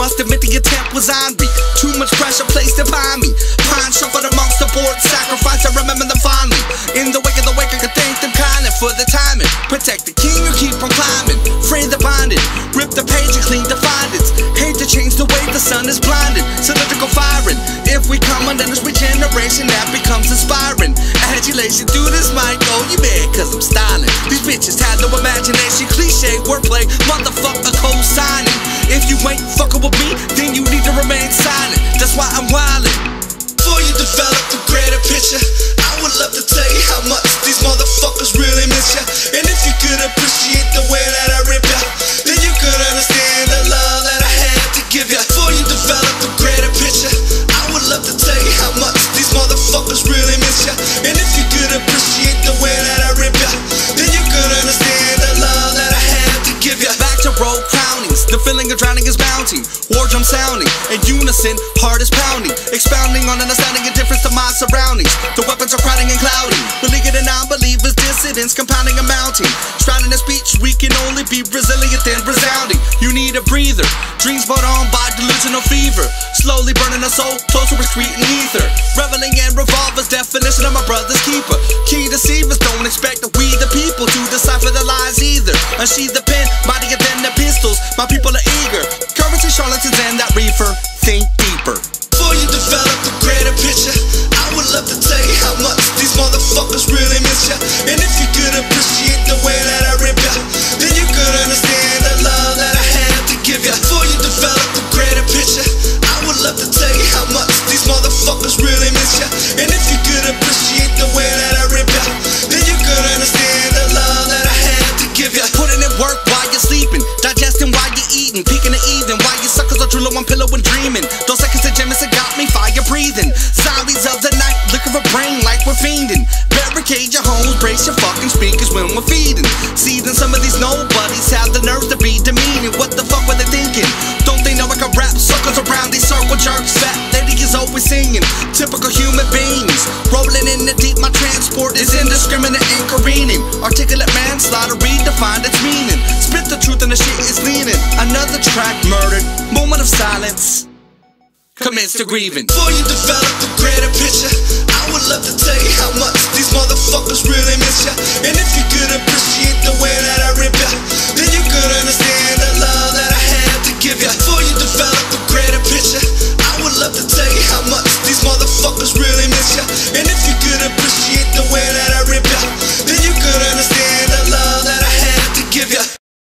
Must admit the attempt was on me. Too much pressure placed upon me. Pine shuffled amongst the board, sacrifice. I remember them fondly. In the wake of the wake, I could thank them kindly for the timing. Protect the king or keep on climbing. Free the bonded. Rip the page and clean the findings. Hate to change the way the sun is blinded. Cylindrical firing. If we come under this regeneration, that becomes inspiring. If you ain't fucking with me, then you need to remain silent. That's why I'm wildin'. Before you develop a greater picture, I would love to tell you how much these motherfuckers really miss ya. And if you could appreciate The feeling of drowning is mounting. War drum sounding. In unison, heart is pounding. Expounding on understanding and difference to my surroundings. The weapons are crowding and clouding. Beleaguered and non-believers, dissidents, compounding and mounting. Striding a speech, we can only be resilient and resounding. You need a breather. Dreams brought on by delusional fever. Slowly burning a soul closer street and ether. Reveling in revolvers, definition of my brother's keeper. Key deceivers don't expect that we the people to decipher the lies either. Unsheathe the pen, the pistols. My people are eager. Currency charlatans and that reefer. Eating, peeking the evening while you suckers are drooling one pillow and dreaming. Those seconds of Jemison got me fire breathing. Zombies of the night, looking for brain like we're fiending. Barricade your homes, brace your fucking speakers when we're feeding. Seething some of these nobodies have the nerves to be demeaning. What the singing. Typical human beings. Rolling in the deep, my transport is indiscriminate and careening. Articulate manslaughter redefined its meaning. Spit the truth and the shit is leaning. Another track murdered. Moment of silence. Commence to grieving. Before you develop the greater picture, I would love to tell you how much these motherfuckers really miss ya. And if you could appreciate the way that I rip ya, then you could understand the love that I had to give ya.